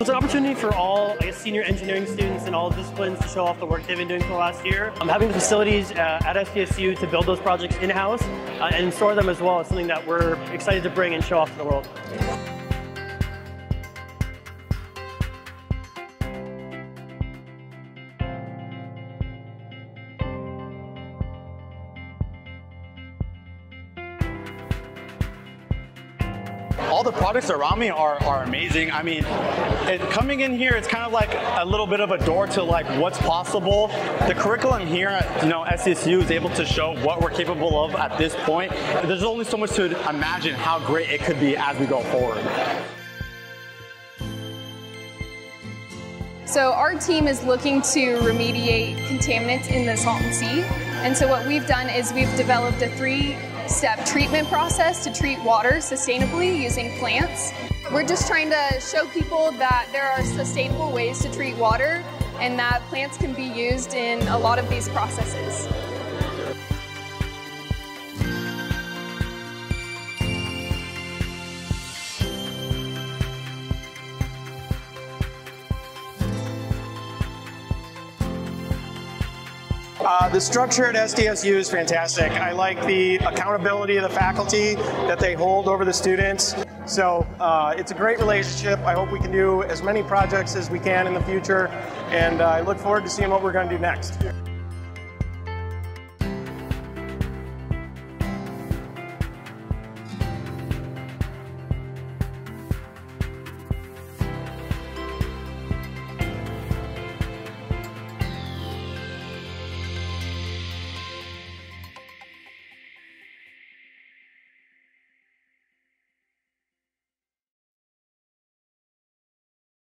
It's an opportunity for all, I guess, senior engineering students in all disciplines to show off the work they've been doing for the last year. Um, having the facilities uh, at SDSU to build those projects in-house uh, and store them as well is something that we're excited to bring and show off to the world. All the products around me are, are amazing. I mean, it, coming in here, it's kind of like a little bit of a door to like what's possible. The curriculum here at you know SDSU is able to show what we're capable of at this point. There's only so much to imagine how great it could be as we go forward. So our team is looking to remediate contaminants in the Salton Sea. And so what we've done is we've developed a three step treatment process to treat water sustainably using plants. We're just trying to show people that there are sustainable ways to treat water and that plants can be used in a lot of these processes. Uh, the structure at SDSU is fantastic. I like the accountability of the faculty that they hold over the students. So uh, it's a great relationship. I hope we can do as many projects as we can in the future, and uh, I look forward to seeing what we're going to do next.